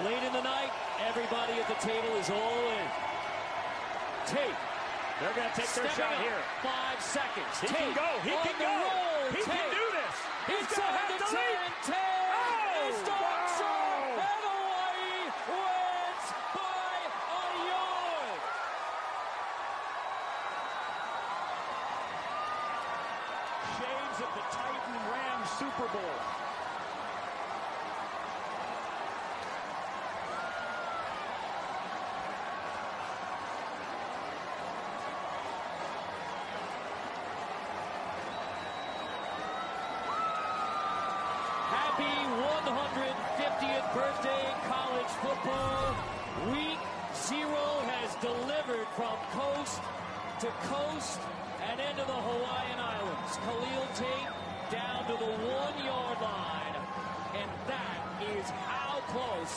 Late in the night, everybody at the table is all in. Tate. They're going to take their shot up. here. Five seconds. He Tate can go. He can go. Roll. He Tate. can do this. He's He's going to going have to to lead. 10. 10 Oh, is stops wow. short, and Hawaii wins by a yard. Shades of the Titan Rams Super Bowl. Happy 150th birthday, college football. Week zero has delivered from coast to coast and into the Hawaiian Islands. Khalil Tate down to the one yard line. And that is how close